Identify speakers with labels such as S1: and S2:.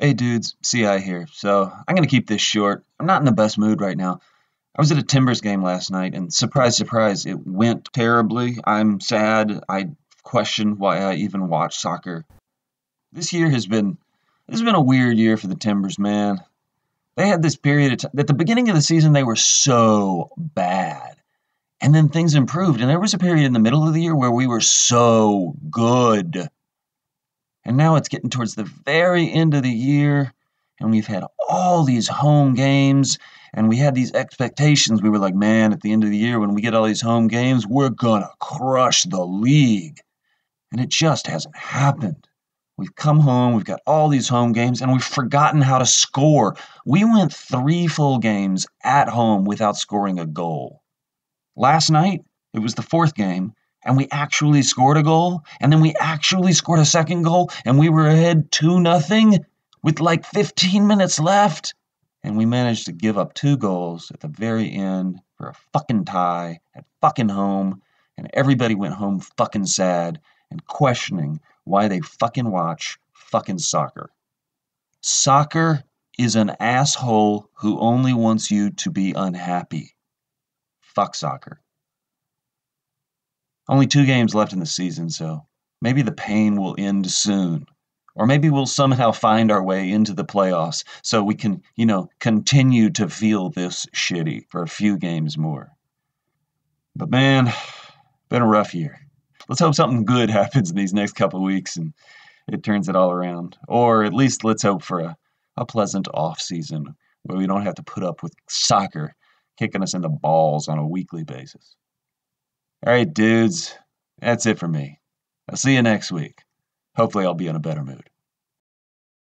S1: Hey dudes, CI here. So I'm going to keep this short. I'm not in the best mood right now. I was at a Timbers game last night, and surprise, surprise, it went terribly. I'm sad. I question why I even watch soccer. This year has been this has been a weird year for the Timbers, man. They had this period of time at the beginning of the season they were so bad. And then things improved, and there was a period in the middle of the year where we were so good. And now it's getting towards the very end of the year, and we've had all these home games, and we had these expectations. We were like, man, at the end of the year, when we get all these home games, we're going to crush the league. And it just hasn't happened. We've come home, we've got all these home games, and we've forgotten how to score. We went three full games at home without scoring a goal. Last night, it was the fourth game, and we actually scored a goal, and then we actually scored a second goal, and we were ahead 2 nothing with like 15 minutes left. And we managed to give up two goals at the very end for a fucking tie at fucking home, and everybody went home fucking sad and questioning why they fucking watch fucking soccer. Soccer is an asshole who only wants you to be unhappy. Fuck soccer. Only two games left in the season, so maybe the pain will end soon. Or maybe we'll somehow find our way into the playoffs so we can, you know, continue to feel this shitty for a few games more. But man, been a rough year. Let's hope something good happens in these next couple weeks and it turns it all around. Or at least let's hope for a, a pleasant off season where we don't have to put up with soccer kicking us in the balls on a weekly basis. All right, dudes, that's it for me. I'll see you next week. Hopefully, I'll be in a better mood.